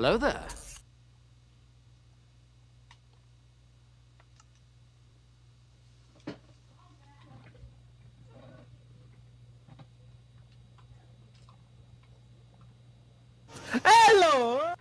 Hello there. Hello!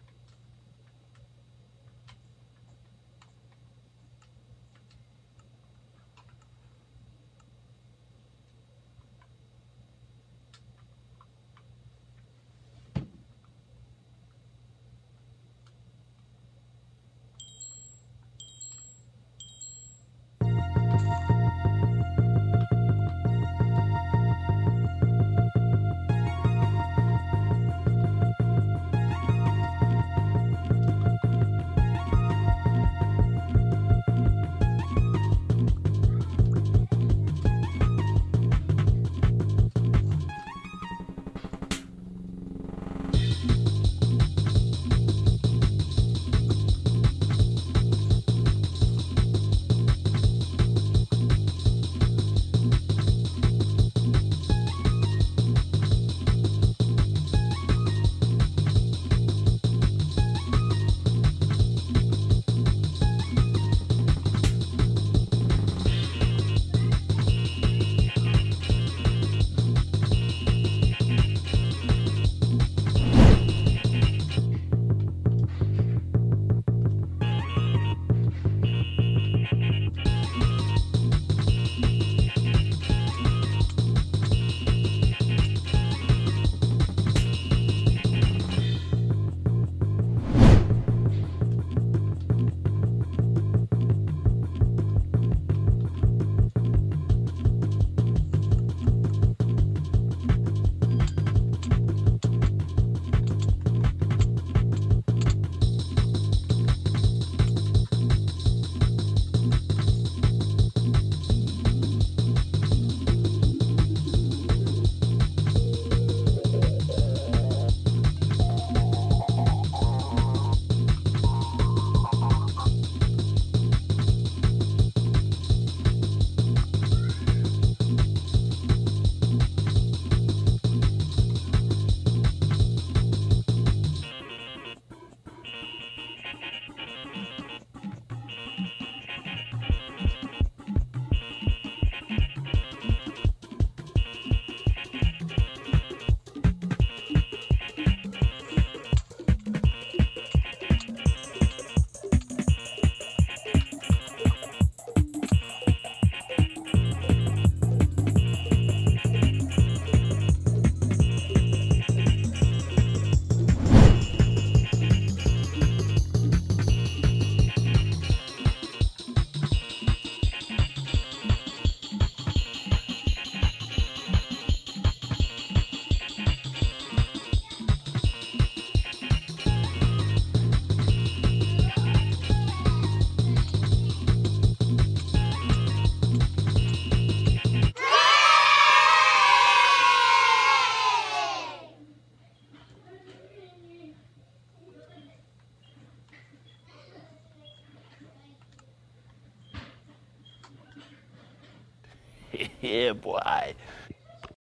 yeah, boy.